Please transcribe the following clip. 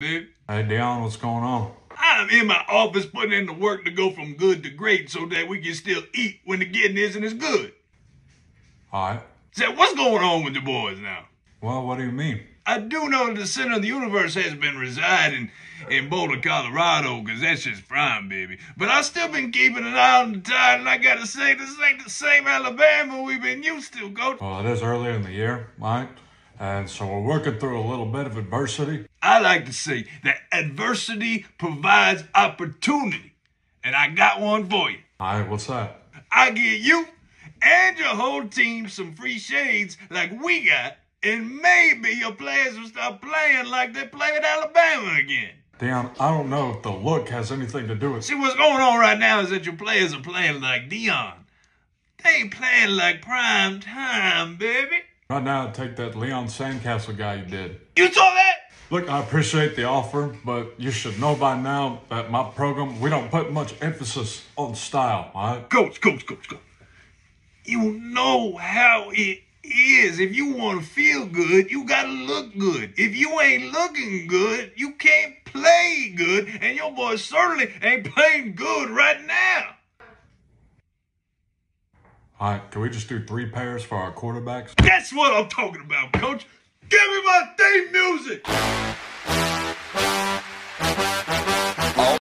baby. Hey, Deion, what's going on? I'm in my office putting in the work to go from good to great so that we can still eat when the getting isn't as good. All right. Say, what's going on with the boys now? Well, what do you mean? I do know the center of the universe has been residing in Boulder, Colorado, because that's just prime, baby. But I've still been keeping an eye on the tide, and I gotta say, this ain't the same Alabama we've been used to, coach. Well, it is earlier in the year, right? And so we're working through a little bit of adversity. I like to say that adversity provides opportunity, and I got one for you. All right, what's that? I give you and your whole team some free shades like we got, and maybe your players will start playing like they play at Alabama again. Deion, I don't know if the look has anything to do with it. See, what's going on right now is that your players are playing like Deion. They ain't playing like prime time, baby. Right now, i take that Leon Sandcastle guy you did. You saw that? Look, I appreciate the offer, but you should know by now that my program, we don't put much emphasis on style, all right? Coach, coach, coach, coach. You know how it is. If you want to feel good, you got to look good. If you ain't looking good, you can't play good, and your boy certainly ain't playing good right now. All right, can we just do three pairs for our quarterbacks? That's what I'm talking about, coach. Give me my theme music.